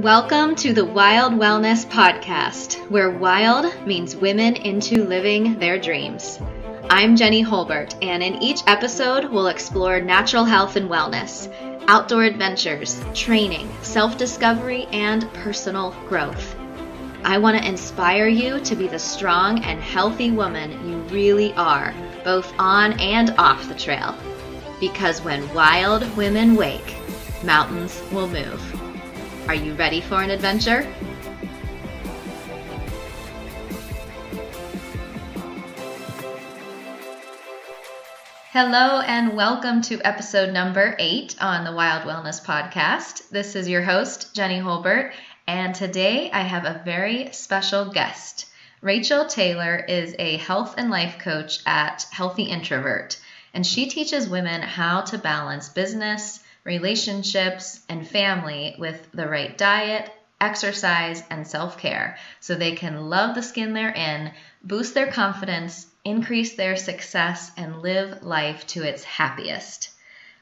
Welcome to the Wild Wellness Podcast, where wild means women into living their dreams. I'm Jenni Hulburt, and in each episode, we'll explore natural health and wellness, outdoor adventures, training, self discovery, and personal growth. I want to inspire you to be the strong and healthy woman you really are, both on and off the trail. Because when wild women wake, mountains will move. Are you ready for an adventure? Hello, and welcome to episode number eight on the Wild Wellness Podcast. This is your host, Jenni Hulburt, and today I have a very special guest. Rachael Taylor is a health and life coach at Healthy Introvert, and she teaches women how to balance business, relationships, and family with the right diet, exercise, and self care so they can love the skin they're in, boost their confidence, increase their success, and live life to its happiest.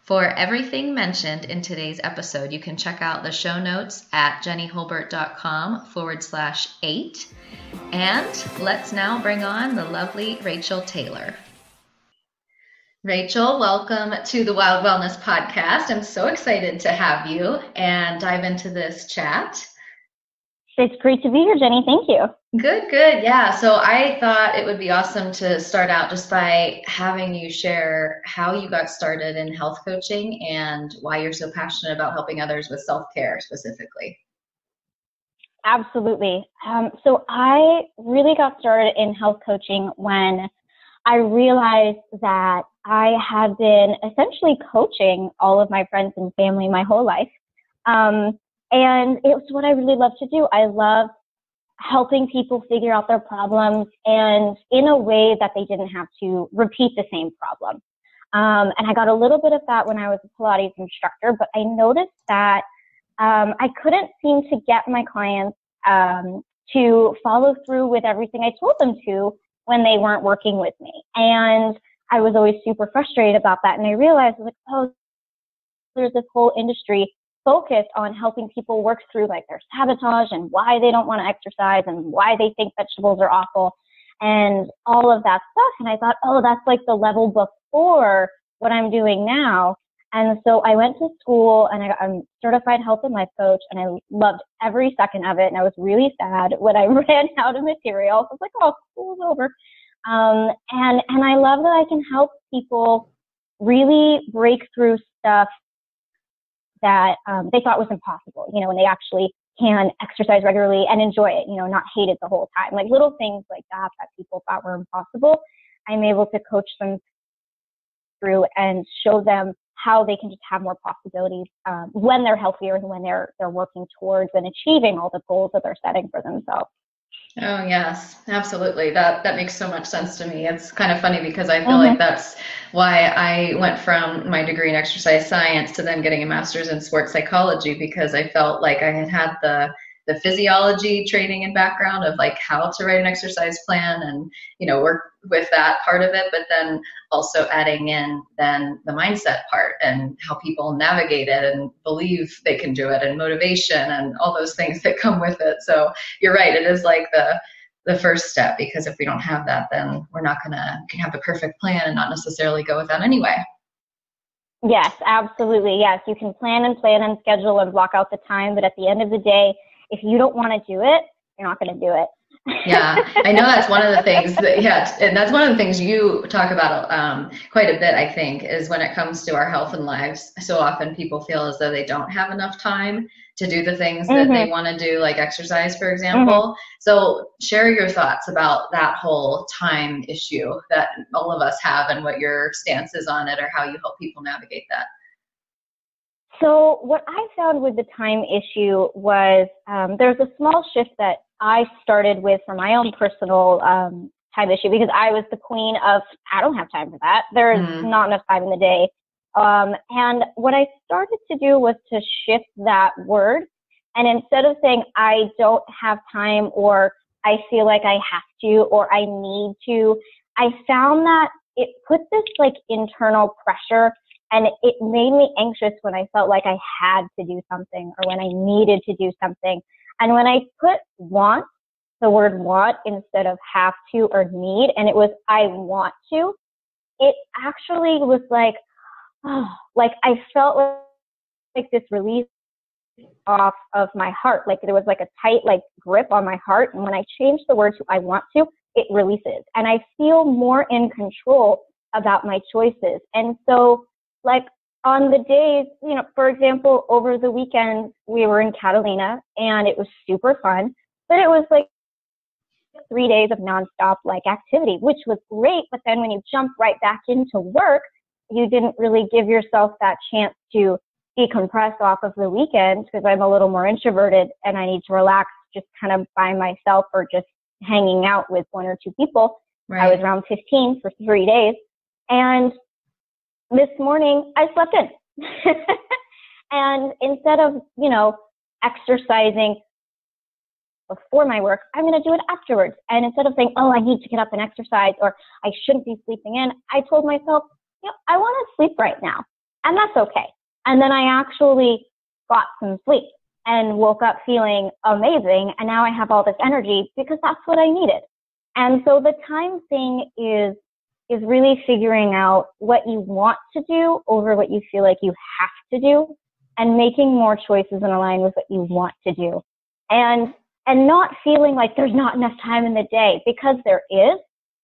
For everything mentioned in today's episode, you can check out the show notes at jennihulburt.com forward slash eight. And let's now bring on the lovely Rachael Taylor. Rachael, welcome to the Wild Wellness Podcast. I'm so excited to have you and dive into this chat. It's great to be here, Jenni. Thank you. Good, good. Yeah. So I thought it would be awesome to start out just by having you share how you got started in health coaching and why you're so passionate about helping others with self care specifically. Absolutely. Um, so I really got started in health coaching when I realized that I had been essentially coaching all of my friends and family my whole life. Um, and it was what I really love to do. I love helping people figure out their problems and in a way that they didn't have to repeat the same problem. Um, and I got a little bit of that when I was a Pilates instructor, but I noticed that um, I couldn't seem to get my clients um, to follow through with everything I told them to when they weren't working with me. And I was always super frustrated about that. And I realized, like, oh, there's this whole industry focused on helping people work through like their sabotage and why they don't want to exercise and why they think vegetables are awful and all of that stuff. And I thought, oh, that's like the level before what I'm doing now. And so I went to school and I got, I'm certified health and life coach and I loved every second of it. And I was really sad when I ran out of material. I was like, oh, school's over. Um, and, and I love that I can help people really break through stuff that um, they thought was impossible, you know, when they actually can exercise regularly and enjoy it, you know, not hate it the whole time. Like little things like that that people thought were impossible, I'm able to coach them through and show them how they can just have more possibilities um, when they're healthier and when they're they're working towards and achieving all the goals that they're setting for themselves. Oh yes, absolutely. That that makes so much sense to me. It's kind of funny because I feel mm-hmm. like that's why I went from my degree in exercise science to then getting a master's in sports psychology because I felt like I had had the the physiology training and background of like how to write an exercise plan and you know work with that part of it but then also adding in then the mindset part and how people navigate it and believe they can do it and motivation and all those things that come with it. So you're right it is like the the first step because if we don't have that then we're not gonna can have the perfect plan and not necessarily go with that anyway. Yes absolutely. Yes you can plan and plan and schedule and block out the time but at the end of the day if you don't want to do it, you're not going to do it. yeah, I know that's one of the things that, yeah, and that's one of the things you talk about um, quite a bit, I think, is when it comes to our health and lives. So often people feel as though they don't have enough time to do the things that mm-hmm. they want to do, like exercise, for example. Mm-hmm. So share your thoughts about that whole time issue that all of us have and what your stance is on it or how you help people navigate that. So what I found with the time issue was um, there's a small shift that I started with for my own personal um, time issue because I was the queen of I don't have time for that. There's mm. not enough time in the day. Um, and what I started to do was to shift that word, and instead of saying I don't have time or I feel like I have to or I need to, I found that it put this like internal pressure And it made me anxious when I felt like I had to do something or when I needed to do something. And when I put want, the word want instead of have to or need, and it was I want to, it actually was like, oh, like I felt like this release off of my heart. Like there was like a tight like grip on my heart. And when I changed the word to I want to, it releases. And I feel more in control about my choices. And so like on the days, you know, for example, over the weekend, we were in Catalina and it was super fun, but it was like three days of nonstop like activity, which was great. But then when you jump right back into work, you didn't really give yourself that chance to decompress off of the weekend because I'm a little more introverted and I need to relax just kind of by myself or just hanging out with one or two people. Right. I was around 15 for three days. And this morning I slept in. and instead of, you know, exercising before my work, I'm going to do it afterwards. And instead of saying, oh, I need to get up and exercise or I shouldn't be sleeping in, I told myself, you know, I want to sleep right now. And that's okay. And then I actually got some sleep and woke up feeling amazing. And now I have all this energy because that's what I needed. And so the time thing is, is really figuring out what you want to do over what you feel like you have to do and making more choices in line with what you want to do. And, and not feeling like there's not enough time in the day because there is.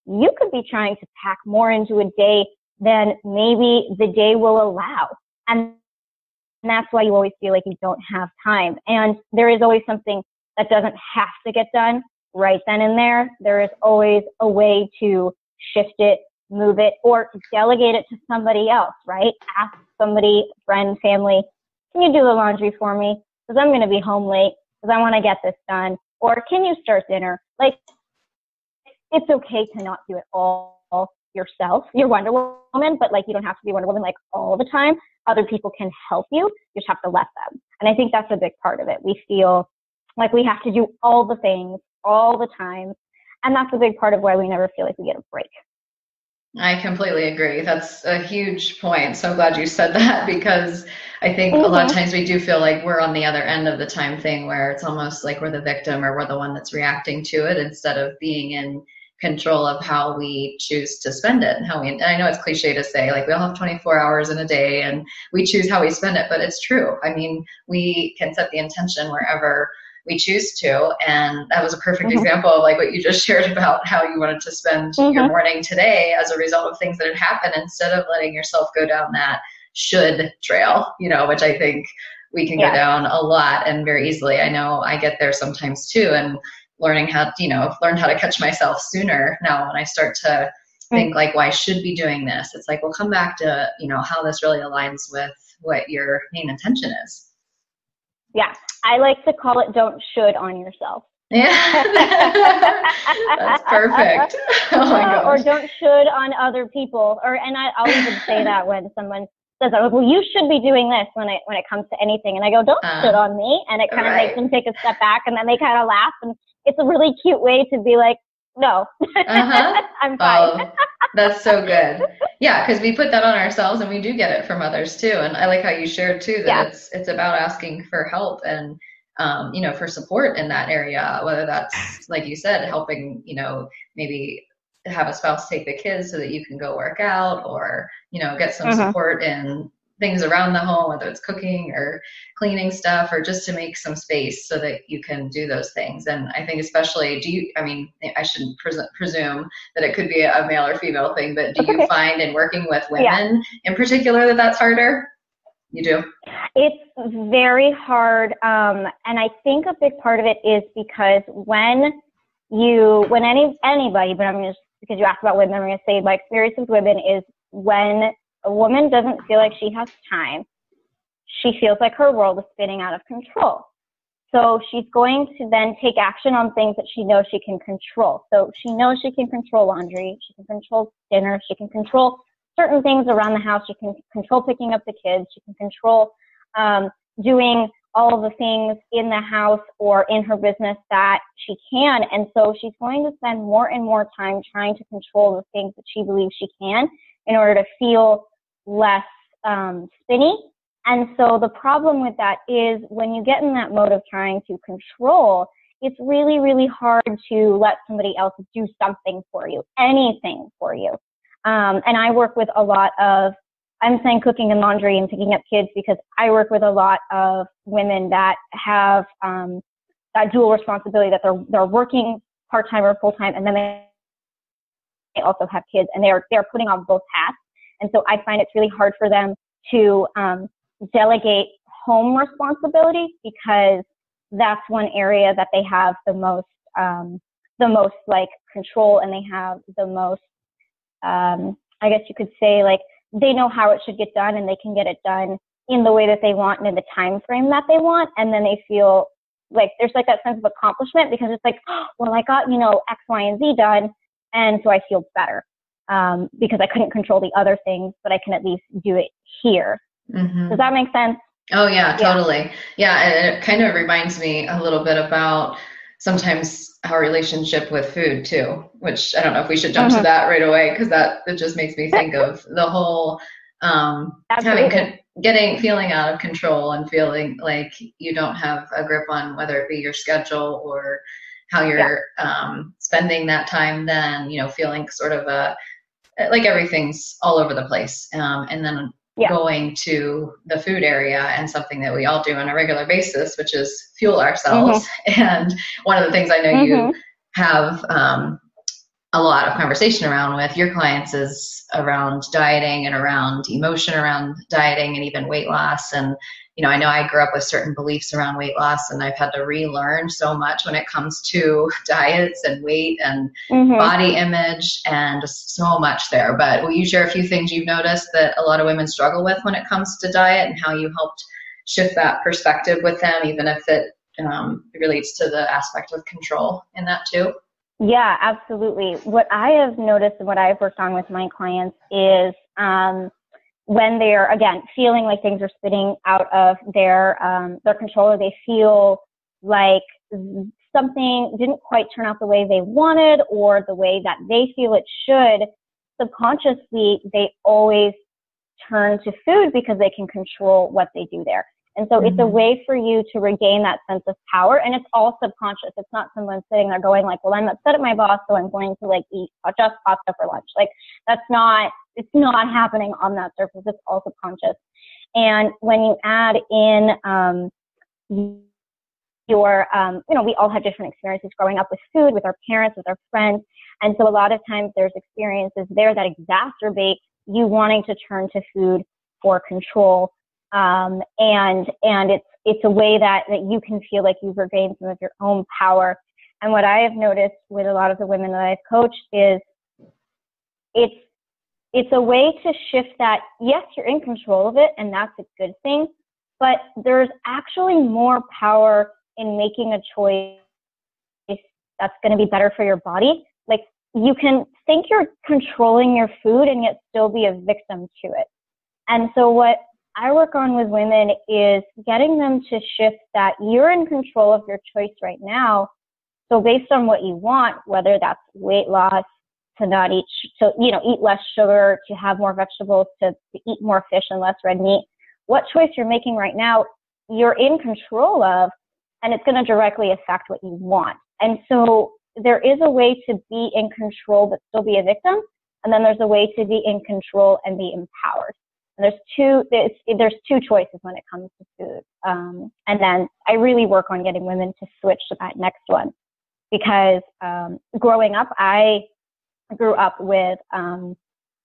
You could be trying to pack more into a day than maybe the day will allow. And and that's why you always feel like you don't have time. And there is always something that doesn't have to get done right then and there. There is always a way to shift it, move it, or delegate it to somebody else, right? Ask somebody, friend, family, can you do the laundry for me? Because I'm going to be home late because I want to get this done. Or can you start dinner? Like, it's okay to not do it all yourself. You're Wonder Woman, but like you don't have to be Wonder Woman like all the time other people can help you. You just have to let them. And I think that's a big part of it. We feel like we have to do all the things all the time. And that's a big part of why we never feel like we get a break. I completely agree. That's a huge point. So glad you said that because I think mm-hmm. a lot of times we do feel like we're on the other end of the time thing where it's almost like we're the victim or we're the one that's reacting to it instead of being in control of how we choose to spend it and how we and I know it's cliche to say like we all have 24 hours in a day and we choose how we spend it but it's true I mean we can set the intention wherever we choose to and that was a perfect mm-hmm. example of like what you just shared about how you wanted to spend mm-hmm. your morning today as a result of things that had happened instead of letting yourself go down that should trail you know which I think we can yeah. go down a lot and very easily I know I get there sometimes too and learning how you know learned how to catch myself sooner now when i start to think like why should be doing this it's like we'll come back to you know how this really aligns with what your main intention is yeah. I like to call it don't should on yourself. Yeah. That's perfect. Oh my gosh. or don't should on other people. Or and I, i'll even say that when someone says that, well, you should be doing this when it when it comes to anything, and I go, don't uh, on me, and it kind of right. makes them take a step back, and then they kind of laugh, and it's a really cute way to be like, no, uh-huh. I'm fine. Oh, that's so good. Yeah, because we put that on ourselves, and we do get it from others too. And I like how you shared too that yeah. it's it's about asking for help and um, you know for support in that area, whether that's like you said, helping you know maybe have a spouse take the kids so that you can go work out or you know get some uh-huh. support in things around the home whether it's cooking or cleaning stuff or just to make some space so that you can do those things. And i think especially do you i mean i shouldn't pres- presume that it could be a male or female thing but do you find in working with women yeah. in particular that that's harder? You do? It's very hard um, and i think a big part of it is because when you when any anybody but i'm just because you asked about women, I'm going to say my experience with women is when a woman doesn't feel like she has time, she feels like her world is spinning out of control. So she's going to then take action on things that she knows she can control. So she knows she can control laundry, she can control dinner, she can control certain things around the house, she can control picking up the kids, she can control um, doing all of the things in the house or in her business that she can. And so she's going to spend more and more time trying to control the things that she believes she can in order to feel less um, spinny. And so the problem with that is when you get in that mode of trying to control, it's really, really hard to let somebody else do something for you, anything for you. Um, and I work with a lot of, I'm saying cooking and laundry and picking up kids because I work with a lot of women that have um, that dual responsibility that they're they're working part time or full time, and then they also have kids, and they're they're putting on both hats. And so I find it's really hard for them to um, delegate home responsibility because that's one area that they have the most um, the most like control and they have the most um, I guess you could say like they know how it should get done and they can get it done in the way that they want and in the time frame that they want and then they feel like there's like that sense of accomplishment because it's like oh, well I got you know X Y and Z done and so I feel better um, because I couldn't control the other things but I can at least do it here. Mm-hmm. Does that make sense? Oh yeah, totally. Yeah, and it kind of reminds me a little bit about sometimes our relationship with food too, which I don't know if we should jump mm-hmm. to that right away because that it just makes me think of the whole um, having con- getting feeling out of control and feeling like you don't have a grip on whether it be your schedule or how you're yeah. um, spending that time. Then you know, feeling sort of a like everything's all over the place, um, and then yeah. going to the food area and something that we all do on a regular basis, which is fuel ourselves. Mm-hmm. And one of the things I know mm-hmm. you have um, a lot of conversation around with your clients is around dieting and around emotion around dieting and even weight loss and you know, I know I grew up with certain beliefs around weight loss and I've had to relearn so much when it comes to diets and weight and mm-hmm. body image and just so much there. But will you share a few things you've noticed that a lot of women struggle with when it comes to diet and how you helped shift that perspective with them, even if it um, relates to the aspect of control in that too? Yeah, absolutely. What I have noticed and what I've worked on with my clients is um, when they're again feeling like things are spinning out of their um, their control or they feel like something didn't quite turn out the way they wanted or the way that they feel it should subconsciously they always turn to food because they can control what they do there and so mm-hmm. it's a mm-hmm. way for you to regain that sense of power and it's all subconscious it's not someone sitting there going like well i'm upset at my boss so i'm going to like eat just pasta for lunch like that's not it's not happening on that surface. It's all subconscious. And when you add in um, your, um, you know, we all have different experiences growing up with food, with our parents, with our friends. And so a lot of times there's experiences there that exacerbate you wanting to turn to food for control. Um, and, and it's, it's a way that, that you can feel like you've regained some of your own power. And what I have noticed with a lot of the women that I've coached is it's it's a way to shift that. Yes, you're in control of it, and that's a good thing, but there's actually more power in making a choice that's going to be better for your body. Like you can think you're controlling your food and yet still be a victim to it. And so what I work on with women is getting them to shift that you're in control of your choice right now. So based on what you want, whether that's weight loss, to not eat, to, you know, eat less sugar, to have more vegetables, to, to eat more fish and less red meat. What choice you're making right now, you're in control of, and it's going to directly affect what you want. And so there is a way to be in control but still be a victim, and then there's a way to be in control and be empowered. And there's two there's, there's two choices when it comes to food. Um, and then I really work on getting women to switch to that next one because um, growing up, I grew up with um,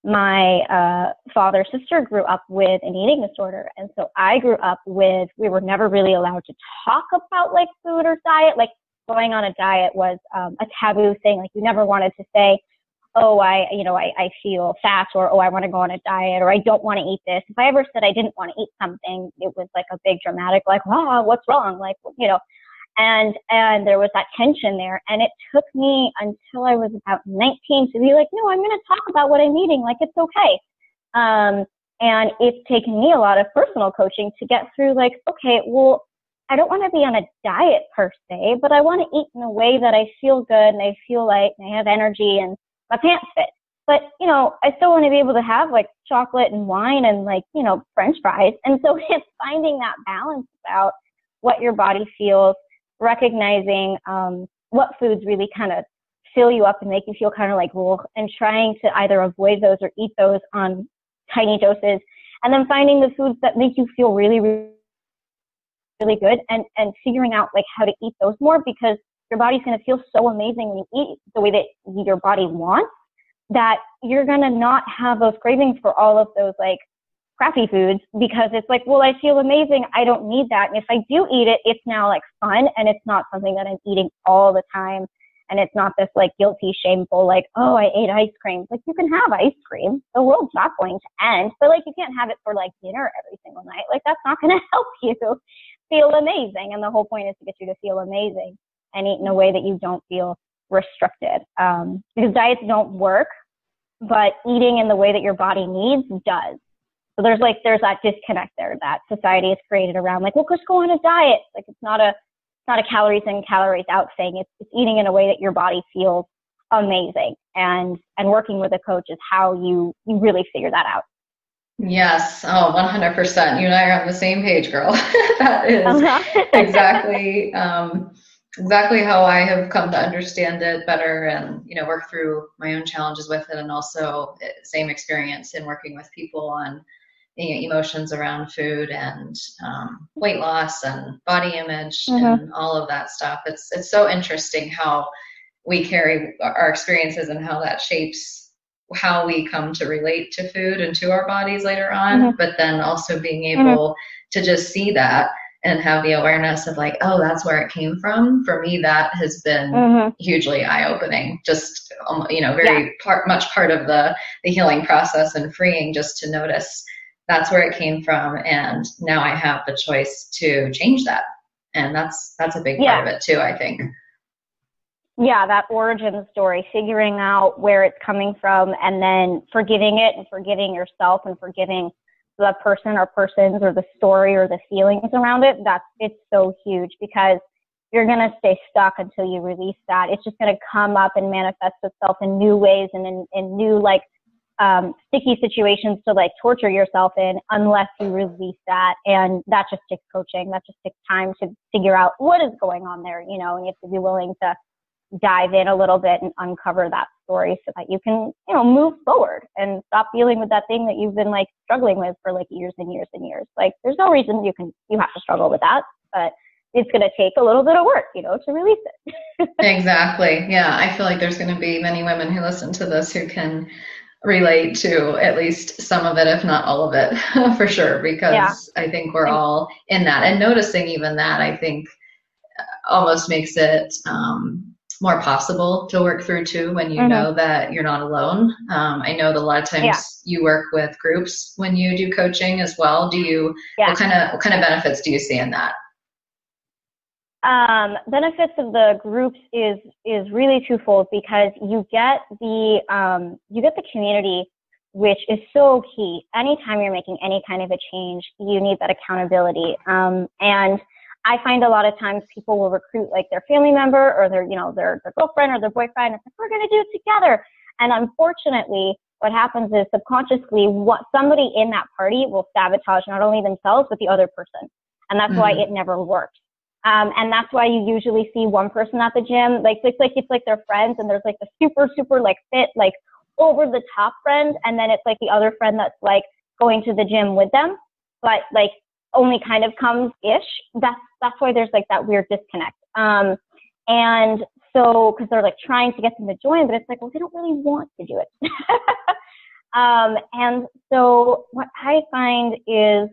my uh, father sister grew up with an eating disorder. And so i grew up with we were never really allowed to talk about like food or diet. Like going on a diet was um, a taboo thing. Like you never wanted to say oh i you know i, I feel fat or oh i want to go on a diet or i don't want to eat this. If i ever said i didn't want to eat something it was like a big dramatic like wow what's wrong? Like you know and and there was that tension there and it took me until i was about 19 to be like no i'm going to talk about what i'm eating like it's okay um, and it's taken me a lot of personal coaching to get through like okay well i don't want to be on a diet per se but i want to eat in a way that i feel good and i feel like and i have energy and my pants fit but you know, I still want to be able to have like chocolate and wine and like, you know, french fries. And so it's finding that balance about what your body feels, recognizing um, what foods really kind of fill you up and make you feel kind of like raw and trying to either avoid those or eat those on tiny doses and then finding the foods that make you feel really, really really good and and figuring out like how to eat those more because your body's going to feel so amazing when you eat the way that your body wants that you're going to not have those cravings for all of those like crappy foods because it's like, well, I feel amazing. I don't need that. And if I do eat it, it's now like fun and it's not something that I'm eating all the time. And it's not this like guilty, shameful, like, oh, I ate ice cream. Like you can have ice cream. The world's not going to end, but like you can't have it for like dinner every single night. Like that's not going to help you feel amazing. And the whole point is to get you to feel amazing and eat in a way that you don't feel restricted. Um, because diets don't work, but eating in the way that your body needs does. So there's like there's that disconnect there that society has created around like, well, just go on a diet. Like it's not a it's not a calories in, calories out thing. It's, it's eating in a way that your body feels amazing. And and working with a coach is how you you really figure that out. Yes. Oh, 100%. You and I are on the same page, girl. that is uh-huh. exactly um, exactly how I have come to understand it better and, you know, work through my own challenges with it and also eh, same experience in working with people on you know, emotions around food and um, weight loss and body image mm-hmm. and all of that stuff. It's, it's so interesting how we carry our experiences and how that shapes how we come to relate to food and to our bodies later on, mm-hmm. but then also being mm-hmm. able mm-hmm. to just see that and have the awareness of like, oh, that's where it came from. For me, that has been mm-hmm. hugely eye opening. Just um, you know, very yeah. part much part of the the healing process and freeing just to notice that's where it came from, and now I have the choice to change that, and that's that's a big yeah. part of it too. I think yeah, that origin story, figuring out where it's coming from and then forgiving it and forgiving yourself and forgiving the person or persons or the story or the feelings around it, that's it's so huge because you're going to stay stuck until you release that. It's just going to come up and manifest itself in new ways and in, in new like um, sticky situations to like torture yourself in unless you release that. And that just takes coaching. That just takes time to figure out what is going on there, you know, and you have to be willing to dive in a little bit and uncover that story so that you can, you know, move forward and stop dealing with that thing that you've been like struggling with for like years and years and years. Like there's no reason you can you have to struggle with that, but it's going to take a little bit of work, you know, to release it. exactly. Yeah, I feel like there's going to be many women who listen to this who can relate to at least some of it, if not all of it, for sure. Because yeah. I think we're all in that, and noticing even that, I think almost makes it um, more possible to work through too when you mm-hmm. know that you're not alone. Um, I know that a lot of times yeah. you work with groups when you do coaching as well. Do you? Yeah. What kind of what kind of benefits do you see in that? Um, benefits of the groups is is really twofold because you get the um, you get the community, which is so key. Anytime you're making any kind of a change, you need that accountability. Um, and I find a lot of times people will recruit like their family member or their, you know, their, their girlfriend or their boyfriend. It's like, we're going to do it together. And unfortunately, what happens is subconsciously what somebody in that party will sabotage not only themselves, but the other person. And that's mm-hmm. why it never works. Um, and that's why you usually see one person at the gym, like it's like it's like their friends, and there's like the super super like fit like over the top friend, and then it's like the other friend that's like going to the gym with them, but like only kind of comes ish. That's that's why there's like that weird disconnect. Um, and so because they're like trying to get them to join, but it's like well they don't really want to do it. um, and so what I find is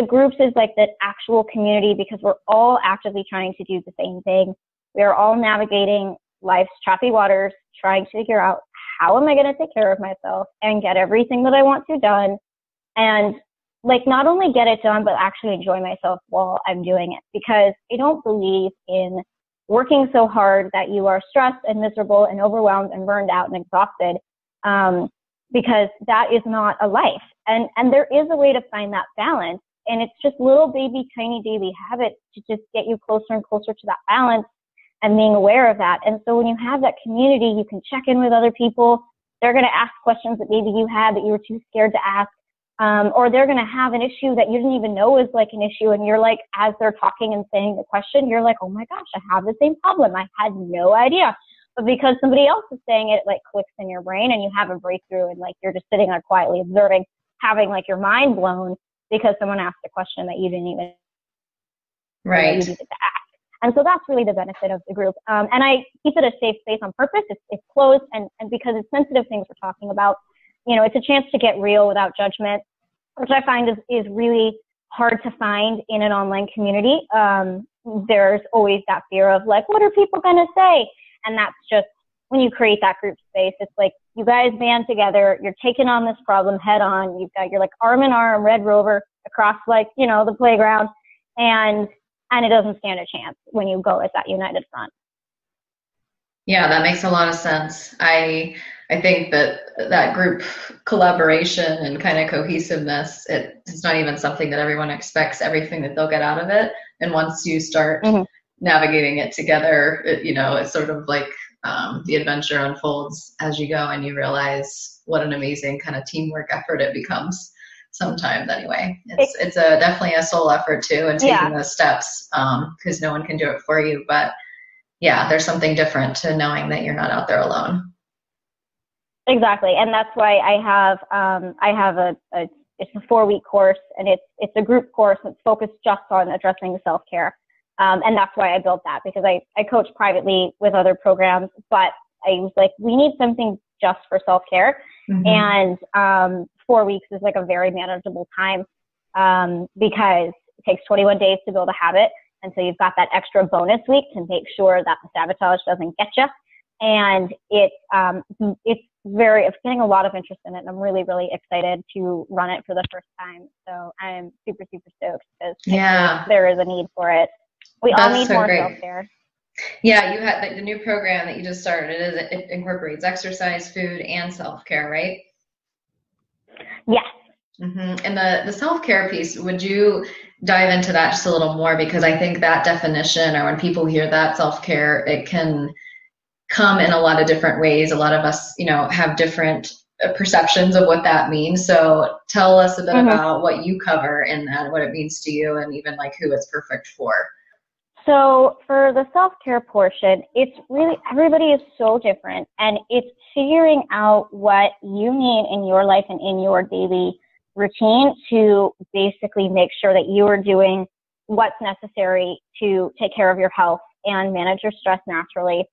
the groups is like the actual community because we're all actively trying to do the same thing. We are all navigating life's choppy waters, trying to figure out how am I going to take care of myself and get everything that I want to done. And like not only get it done, but actually enjoy myself while I'm doing it because I don't believe in working so hard that you are stressed and miserable and overwhelmed and burned out and exhausted. Um, because that is not a life. And, and there is a way to find that balance. And it's just little baby, tiny daily habits to just get you closer and closer to that balance and being aware of that. And so when you have that community, you can check in with other people they're going to ask questions that maybe you had that you were too scared to ask. Um, or they're going to have an issue that you didn't even know is like an issue. And you're like, as they're talking and saying the question, you're like, oh my gosh, I have the same problem. I had no idea. But because somebody else is saying it, it like clicks in your brain and you have a breakthrough and like you're just sitting there quietly observing, having like your mind blown because someone asked a question that you didn't even right. you needed to ask. And so that's really the benefit of the group. Um, and I keep it a safe space on purpose. It's, it's closed and, and because it's sensitive things we're talking about, you know, it's a chance to get real without judgment, which I find is, is really hard to find in an online community. Um, there's always that fear of like, what are people going to say? And that's just when you create that group space, it's like you guys band together, you're taking on this problem head on. You've got, you're like arm in arm, Red Rover across like, you know, the playground. And and it doesn't stand a chance when you go as that united front. Yeah, that makes a lot of sense. I I think that that group collaboration and kind of cohesiveness, it, it's not even something that everyone expects everything that they'll get out of it. And once you start mm-hmm. navigating it together, it, you know, it's sort of like um, the adventure unfolds as you go and you realize what an amazing kind of teamwork effort it becomes sometimes anyway. It's it's a definitely a soul effort too and taking yeah. those steps because um, no one can do it for you. But yeah, there's something different to knowing that you're not out there alone. Exactly, and that's why I have um, I have a, a it's a four week course and it's it's a group course that's focused just on addressing self care. Um, and that's why I built that because I, I coach privately with other programs, but I was like, we need something just for self care. Mm-hmm. And um, four weeks is like a very manageable time um, because it takes 21 days to build a habit. And so you've got that extra bonus week to make sure that the sabotage doesn't get you. And it, um, it's very, it's getting a lot of interest in it. And I'm really, really excited to run it for the first time. So I'm super, super stoked because yeah. there is a need for it. We That's all need so more self care. Yeah, you had like the new program that you just started. It, it incorporates exercise, food, and self care, right? Yes. Mm-hmm. And the, the self care piece, would you dive into that just a little more? Because I think that definition, or when people hear that self care, it can come in a lot of different ways. A lot of us, you know, have different uh, perceptions of what that means. So tell us a bit mm-hmm. about what you cover in that, what it means to you, and even like who it's perfect for. So for the self-care portion, it's really, everybody is so different and it's figuring out what you need in your life and in your daily routine to basically make sure that you are doing what's necessary to take care of your health and manage your stress naturally.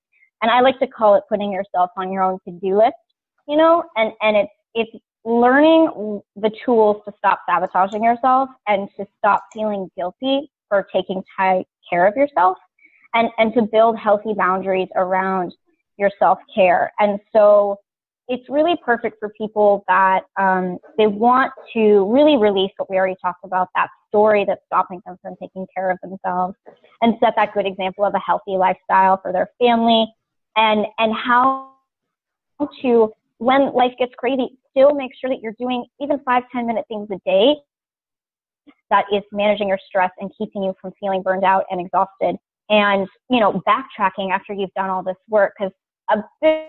And I like to call it putting yourself on your own to-do list, you know, and, and it's, it's learning the tools to stop sabotaging yourself and to stop feeling guilty for taking care of yourself and, and to build healthy boundaries around your self care. And so it's really perfect for people that um, they want to really release what we already talked about that story that's stopping them from taking care of themselves and set that good example of a healthy lifestyle for their family and and how to when life gets crazy still make sure that you're doing even five ten minute things a day that is managing your stress and keeping you from feeling burned out and exhausted. And, you know, backtracking after you've done all this work, because a big,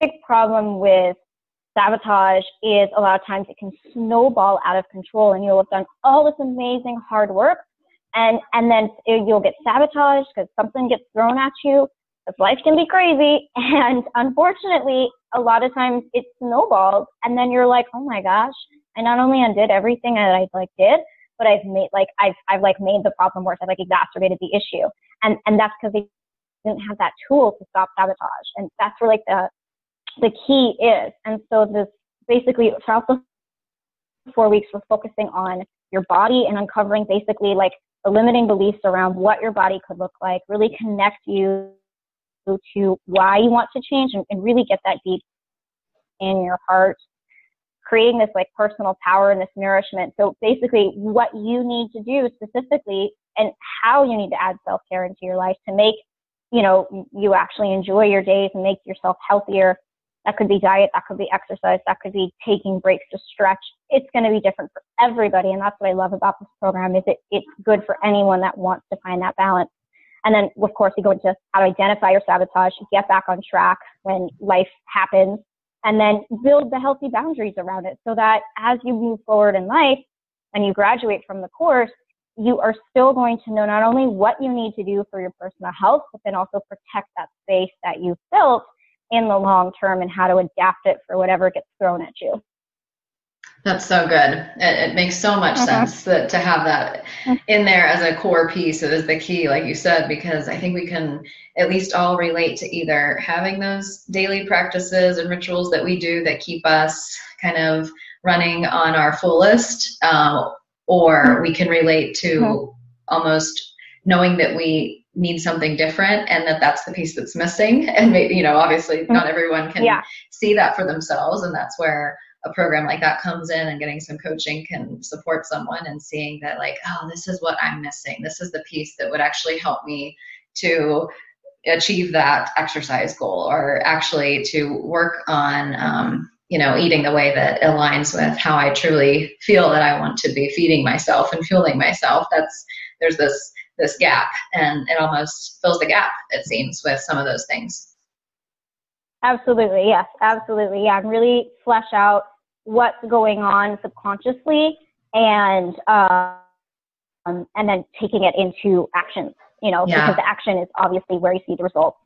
big problem with sabotage is a lot of times it can snowball out of control and you'll have done all this amazing hard work and, and then you'll get sabotaged because something gets thrown at you. Because life can be crazy. And unfortunately, a lot of times it snowballs and then you're like, oh my gosh, I not only undid everything that I like did, but I've made like I've I've like made the problem worse. I've like exacerbated the issue, and and that's because they didn't have that tool to stop sabotage, and that's where like the the key is. And so this basically throughout the four weeks, we're focusing on your body and uncovering basically like the limiting beliefs around what your body could look like. Really connect you to why you want to change, and, and really get that deep in your heart creating this like personal power and this nourishment. So basically what you need to do specifically and how you need to add self-care into your life to make, you know, you actually enjoy your days and make yourself healthier. That could be diet, that could be exercise, that could be taking breaks to stretch. It's going to be different for everybody. And that's what I love about this program is it, it's good for anyone that wants to find that balance. And then, of course, you go into how to identify your sabotage, get back on track when life happens, and then build the healthy boundaries around it so that as you move forward in life and you graduate from the course, you are still going to know not only what you need to do for your personal health, but then also protect that space that you've built in the long term and how to adapt it for whatever gets thrown at you. That's so good. It, it makes so much mm-hmm. sense that to have that mm-hmm. in there as a core piece is the key, like you said, because I think we can at least all relate to either having those daily practices and rituals that we do that keep us kind of running on our fullest, um, or mm-hmm. we can relate to mm-hmm. almost knowing that we need something different and that that's the piece that's missing and maybe you know obviously not everyone can yeah. see that for themselves and that's where a program like that comes in and getting some coaching can support someone and seeing that like oh this is what i'm missing. This is the piece that would actually help me to achieve that exercise goal or actually to work on um, you know eating the way that aligns with how i truly feel that i want to be feeding myself and fueling myself. That's there's this this gap and it almost fills the gap it seems with some of those things. Absolutely yes absolutely. Yeah and really flesh out what's going on subconsciously and um, and then taking it into action you know yeah. because the action is obviously where you see the results.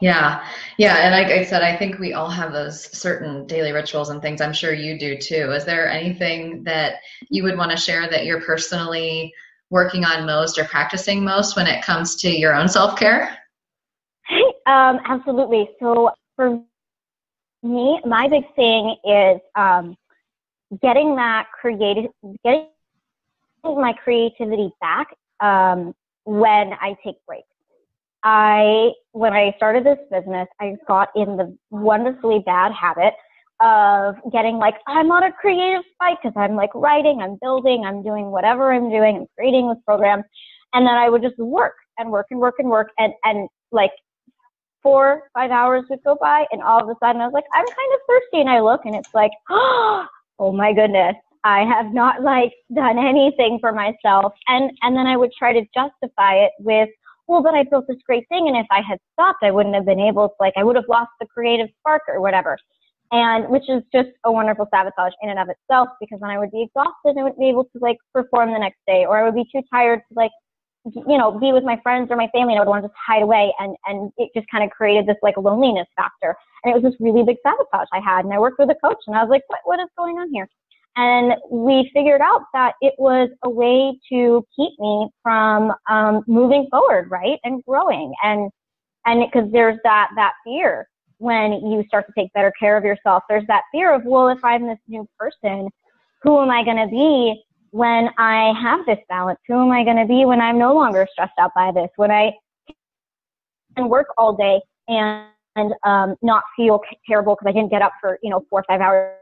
Yeah. Yeah. And like i said i think we all have those certain daily rituals and things. I'm sure you do too. Is there anything that you would want to share that you're personally working on most or practicing most when it comes to your own self-care? Um, absolutely. So for me, my big thing is um, getting that creative, getting my creativity back um, when I take breaks. I, when I started this business, I got in the wonderfully bad habit of getting like, I'm on a creative spike because I'm like writing, I'm building, I'm doing whatever I'm doing, I'm creating this program. And then I would just work and work and work and work and, and like four, five hours would go by, and all of a sudden I was like, I'm kind of thirsty, and I look, and it's like, oh my goodness, I have not like done anything for myself, and and then I would try to justify it with, well, but I built this great thing, and if I had stopped, I wouldn't have been able to, like, I would have lost the creative spark or whatever. And which is just a wonderful sabotage in and of itself because then I would be exhausted and I wouldn't be able to like perform the next day or I would be too tired to like you know, be with my friends or my family and I would want to just hide away and, and it just kind of created this like loneliness factor. And it was this really big sabotage I had. And I worked with a coach and I was like, what, what is going on here? And we figured out that it was a way to keep me from um, moving forward, right? And growing. And, and because there's that, that fear when you start to take better care of yourself. There's that fear of, well, if I'm this new person, who am I going to be when I have this balance? Who am I going to be when I'm no longer stressed out by this? When I can work all day and, and um, not feel terrible because I didn't get up for you know four or five hours,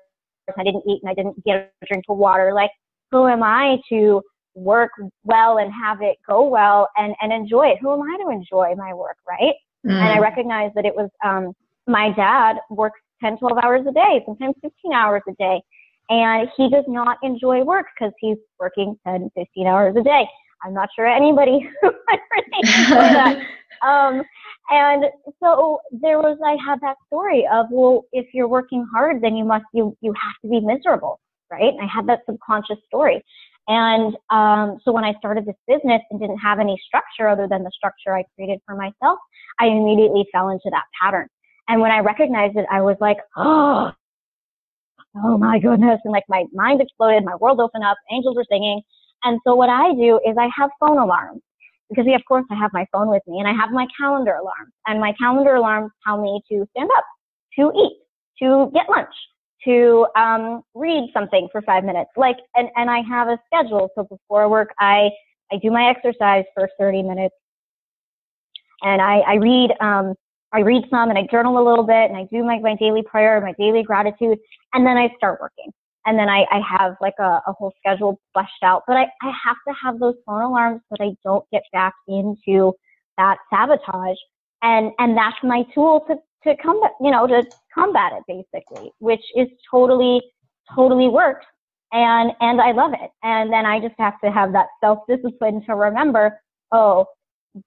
I didn't eat and I didn't get a drink of water. Like, who am I to work well and have it go well and and enjoy it? Who am I to enjoy my work, right? Mm. And I recognize that it was um, my dad works 10, 12 hours a day, sometimes 15 hours a day. And he does not enjoy work because he's working 10, 15 hours a day. I'm not sure anybody who that. Um, and so there was, I had that story of, well, if you're working hard, then you must, you, you have to be miserable, right? And I had that subconscious story. And um, so when I started this business and didn't have any structure other than the structure I created for myself, I immediately fell into that pattern. And when I recognized it, I was like, oh, oh my goodness. And like my mind exploded, my world opened up, angels were singing. And so what I do is I have phone alarms because of course I have my phone with me and I have my calendar alarms and my calendar alarms tell me to stand up, to eat, to get lunch, to um, read something for five minutes. Like, and, and I have a schedule. So before work, I, I do my exercise for 30 minutes and I, I read um, I read some and I journal a little bit and I do my, my daily prayer, my daily gratitude, and then I start working. And then I, I have like a, a whole schedule fleshed out. But I, I have to have those phone alarms so that I don't get back into that sabotage. And and that's my tool to, to combat you know, to combat it basically, which is totally, totally works. And and I love it. And then I just have to have that self discipline to remember, oh,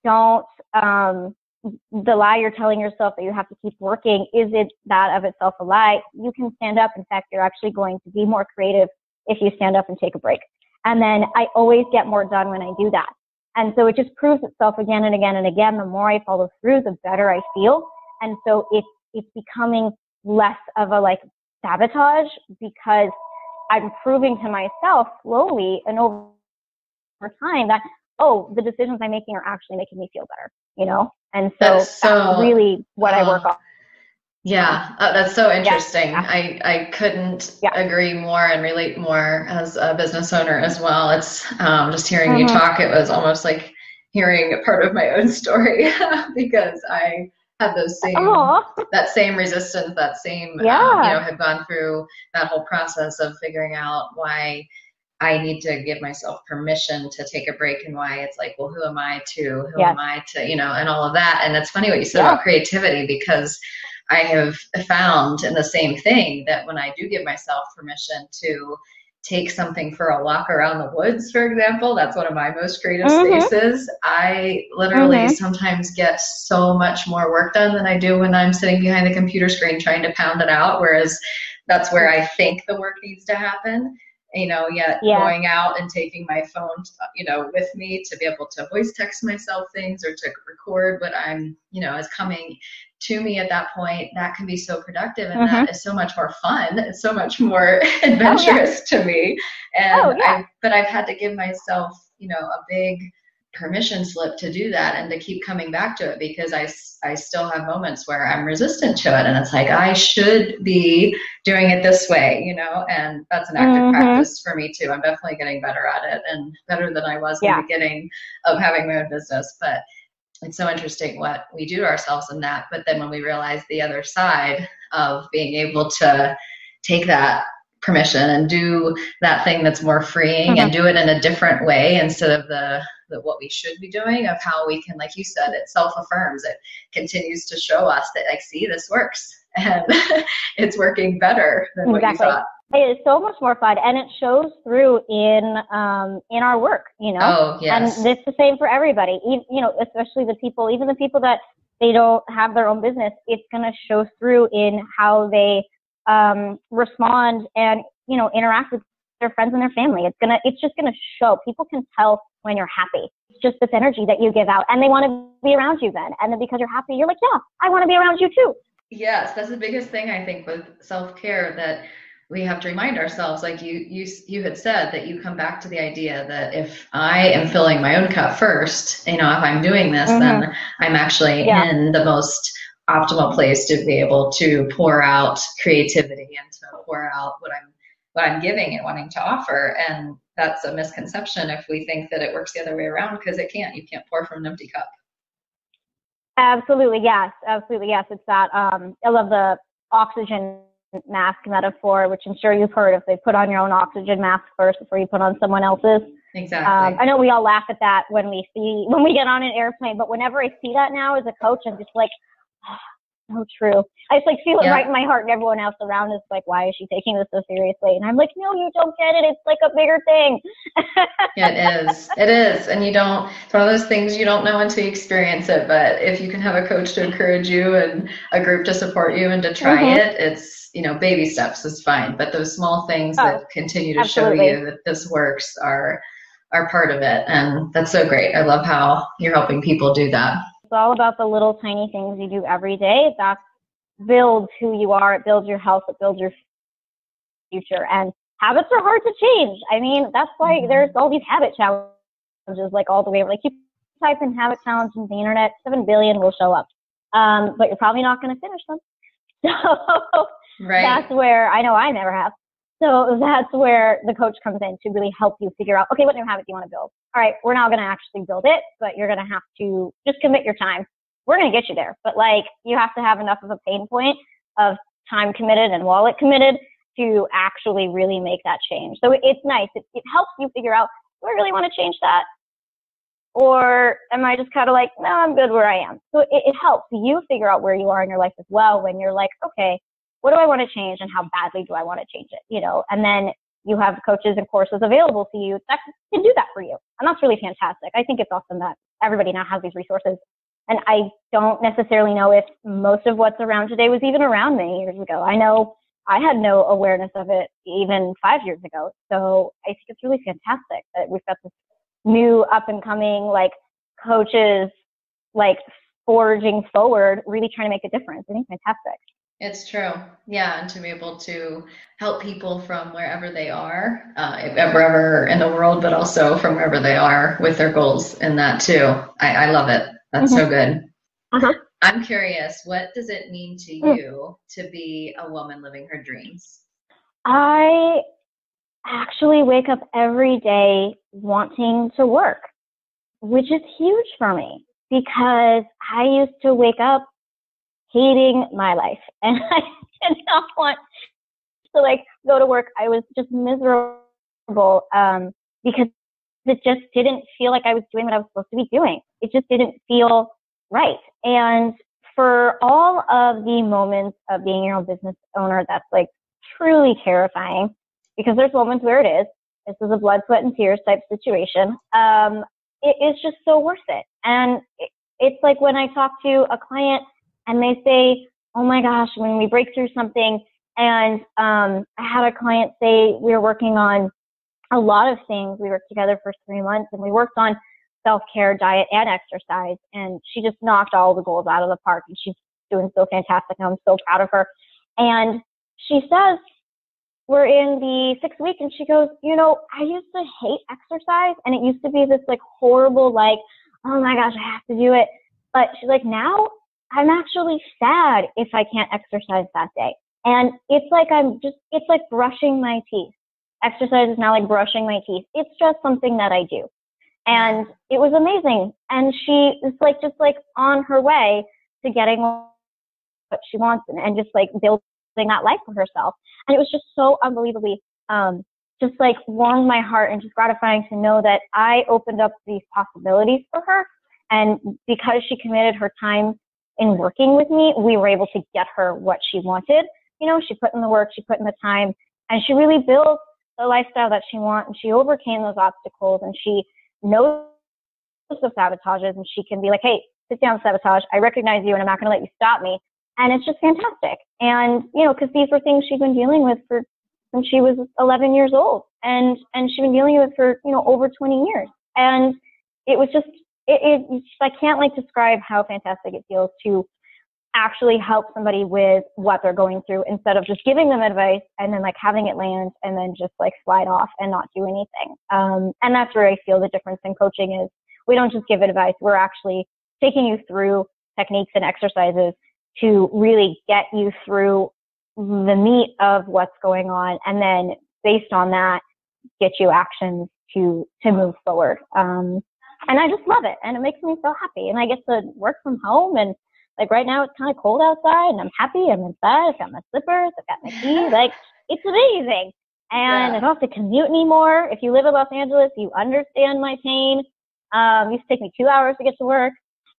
don't um the lie you're telling yourself that you have to keep working, is it that of itself a lie? You can stand up. In fact, you're actually going to be more creative if you stand up and take a break. And then I always get more done when I do that. And so it just proves itself again and again and again. The more I follow through, the better I feel. And so it's, it's becoming less of a like sabotage because I'm proving to myself slowly and over time that, oh, the decisions I'm making are actually making me feel better, you know? And so that's, so, that's really what I work on. Yeah, uh, that's so interesting. Yeah. I, I couldn't yeah. agree more and relate more as a business owner as well. It's um, just hearing mm-hmm. you talk, it was almost like hearing a part of my own story because I had those same Aww. that same resistance, that same yeah. Um, you know, had gone through that whole process of figuring out why I need to give myself permission to take a break and why it's like, well, who am I to? Who yeah. am I to, you know, and all of that. And it's funny what you said yeah. about creativity because I have found in the same thing that when I do give myself permission to take something for a walk around the woods, for example, that's one of my most creative mm-hmm. spaces. I literally mm-hmm. sometimes get so much more work done than I do when I'm sitting behind the computer screen trying to pound it out. Whereas that's where I think the work needs to happen you know, yet yeah. going out and taking my phone, you know, with me to be able to voice text myself things or to record what I'm, you know, is coming to me at that point, that can be so productive and mm-hmm. that is so much more fun. It's so much more adventurous oh, yeah. to me. And oh, yeah. I, but I've had to give myself, you know, a big permission slip to do that and to keep coming back to it because I, I still have moments where I'm resistant to it and it's like I should be doing it this way, you know, and that's an active mm-hmm. practice for me too. I'm definitely getting better at it and better than I was yeah. in the beginning of having my own business. But it's so interesting what we do to ourselves in that. But then when we realize the other side of being able to take that permission and do that thing that's more freeing mm-hmm. and do it in a different way instead of the that what we should be doing of how we can like you said it self-affirms. It continues to show us that like see this works and it's working better than exactly. what you thought. It is so much more fun and it shows through in um in our work you know? Oh, yes. and it's the same for everybody. You know especially the people even the people that they don't have their own business it's going to show through in how they um respond and you know interact with their friends and their family. It's gonna it's just gonna show. People can tell when you're happy. It's just this energy that you give out and they want to be around you then. And then because you're happy, you're like, yeah, I want to be around you too. Yes, that's the biggest thing I think with self-care that we have to remind ourselves like you you you had said that you come back to the idea that if I am filling my own cup first, you know, if I'm doing this, mm-hmm. then I'm actually yeah. in the most optimal place to be able to pour out creativity and to pour out what I'm what I'm giving and wanting to offer. And that's a misconception if we think that it works the other way around because it can't. You can't pour from an empty cup. Absolutely, yes. Absolutely, yes. It's that. Um, I love the oxygen mask metaphor, which I'm sure you've heard If They put on your own oxygen mask first before you put on someone else's. Exactly. Um, I know we all laugh at that when we see when we get on an airplane, but whenever I see that now as a coach, I'm just like, so true. I just like feel it yeah. right in my heart, and everyone else around is like, "Why is she taking this so seriously?" And I'm like, "No, you don't get it. It's like a bigger thing." yeah, it is. It is, and you don't. It's one of those things you don't know until you experience it. But if you can have a coach to encourage you and a group to support you and to try mm-hmm. it, it's you know baby steps is fine. But those small things oh, that continue to absolutely. show you that this works are are part of it, and that's so great. I love how you're helping people do that. It's all about the little tiny things you do every day. That builds who you are. It builds your health. It builds your future. And habits are hard to change. I mean, that's why mm-hmm. there's all these habit challenges, like all the way. Like you type in habit challenge in the internet, seven billion will show up. Um, but you're probably not going to finish them. So right. that's where I know I never have. So that's where the coach comes in to really help you figure out, okay, what new habit do you want to build? all right, we're not going to actually build it, but you're going to have to just commit your time. We're going to get you there, but like you have to have enough of a pain point of time committed and wallet committed to actually really make that change. So it's nice. It, it helps you figure out, do I really want to change that? Or am I just kind of like, no, I'm good where I am? So it, it helps you figure out where you are in your life as well when you're like, okay, what do I want to change and how badly do I want to change it? You know, and then you have coaches and courses available to you that can do that for you. And that's really fantastic. I think it's awesome that everybody now has these resources And I don't necessarily know if most of what's around today was even around many years ago. I know I had no awareness of it even five years ago. So I think it's really fantastic that we've got this new up and coming like coaches like forging forward, really trying to make a difference. I think fantastic. It's true. Yeah. And to be able to help people from wherever they are, uh, wherever in the world, but also from wherever they are with their goals in that too. I, I love it. That's mm-hmm. so good. Uh-huh. I'm curious, what does it mean to mm. you to be a woman living her dreams? I actually wake up every day wanting to work, which is huge for me because I used to wake up hating my life and I did not want to like go to work. I was just miserable um, because it just didn't feel like I was doing what I was supposed to be doing. It just didn't feel right. And for all of the moments of being your own business owner, that's like truly terrifying because there's moments where it is. This is a blood, sweat, and tears type situation. Um, it is just so worth it. And it, it's like when I talk to a client and they say, oh my gosh, when we break through something, and um, I had a client say we were working on a lot of things. We worked together for three months and we worked on self care, diet, and exercise. And she just knocked all the goals out of the park and she's doing so fantastic. And I'm so proud of her. And she says, we're in the sixth week and she goes, you know, I used to hate exercise and it used to be this like horrible, like, oh my gosh, I have to do it. But she's like, now I'm actually sad if I can't exercise that day. And it's like I'm just, it's like brushing my teeth. Exercise is not like brushing my teeth. It's just something that I do. And it was amazing. And she is like just like on her way to getting what she wants and, and just like building that life for herself. And it was just so unbelievably, um, just like warmed my heart and just gratifying to know that I opened up these possibilities for her. And because she committed her time in working with me, we were able to get her what she wanted. You know, she put in the work, she put in the time, and she really built the lifestyle that she wants. And she overcame those obstacles and she knows the sabotages and she can be like, hey, sit down, sabotage. I recognize you and I'm not going to let you stop me. And it's just fantastic. And, you know, because these were things she'd been dealing with for when she was 11 years old and, and she'd been dealing with for, you know, over 20 years. And it was just, it, it I can't like describe how fantastic it feels to actually help somebody with what they're going through instead of just giving them advice and then like having it land and then just like slide off and not do anything. Um, and that's where I feel the difference in coaching is we don't just give advice. We're actually taking you through techniques and exercises to really get you through the meat of what's going on. And then based on that, get you actions to, to move forward. Um, and I just love it and it makes me so happy. And I get to work from home and like right now it's kind of cold outside and I'm happy. I'm inside. I've got my slippers. I've got my keys. Like it's amazing. And yeah. I don't have to commute anymore. If you live in Los Angeles, you understand my pain. Um, it used to take me two hours to get to work.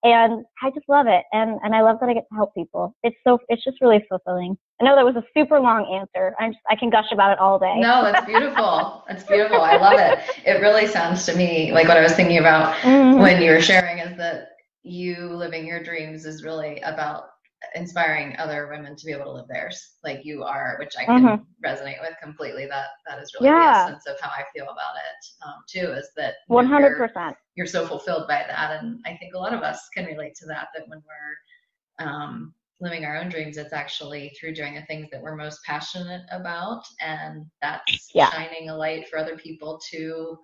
And I just love it. And, and I love that I get to help people. It's so, it's just really fulfilling. I know that was a super long answer. I'm just, I can gush about it all day. No, it's beautiful. it's beautiful. I love it. It really sounds to me like what I was thinking about mm-hmm. when you were sharing is that you living your dreams is really about inspiring other women to be able to live theirs like you are which i can mm-hmm. resonate with completely that that is really yeah. the essence of how i feel about it um, too is that 100% you're, you're, so fulfilled by that and i think a lot of us can relate to that that when we're um, living our own dreams it's actually through doing the things that we're most passionate about and that's yeah. shining a light for other people to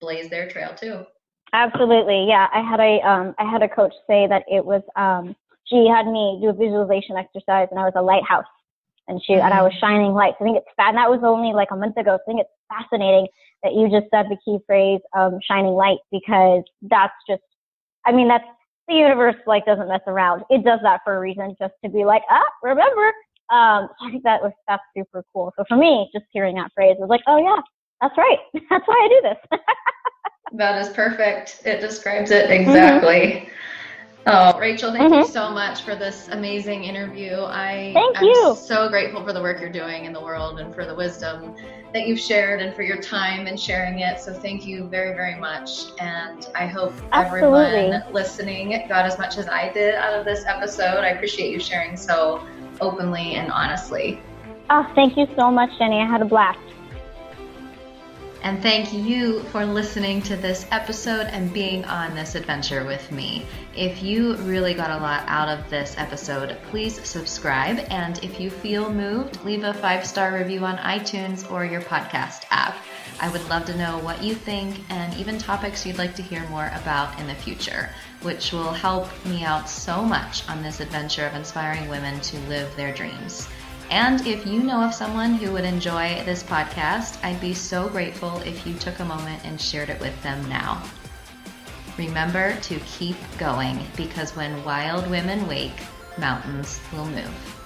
blaze their trail too Absolutely, yeah. I had a um, I had a coach say that it was um, she had me do a visualization exercise, and I was a lighthouse, and she and I was mm-hmm. shining lights. I think it's and that was only like a month ago. So I think it's fascinating that you just said the key phrase um, shining light because that's just, I mean, that's the universe like doesn't mess around. It does that for a reason, just to be like, ah, remember. Um, so I think that was that's super cool. So for me, just hearing that phrase was like, oh yeah, that's right. That's why I do this. That is perfect. It describes it exactly. Mm-hmm. Oh, Rachael, thank mm-hmm. you so much for this amazing interview. I thank am you. so grateful for the work you're doing in the world and for the wisdom that you've shared and for your time and sharing it. So thank you very, very much. And I hope Absolutely. everyone listening got as much as I did out of this episode. I appreciate you sharing so openly and honestly. Oh, thank you so much, Jenni. I had a blast. And thank you for listening to this episode and being on this adventure with me. If you really got a lot out of this episode, please subscribe. And if you feel moved, leave a five star review on iTunes or your podcast app. I would love to know what you think and even topics you'd like to hear more about in the future, which will help me out so much on this adventure of inspiring women to live their dreams. And if you know of someone who would enjoy this podcast, I'd be so grateful if you took a moment and shared it with them now. Remember to keep going because when wild women wake, mountains will move.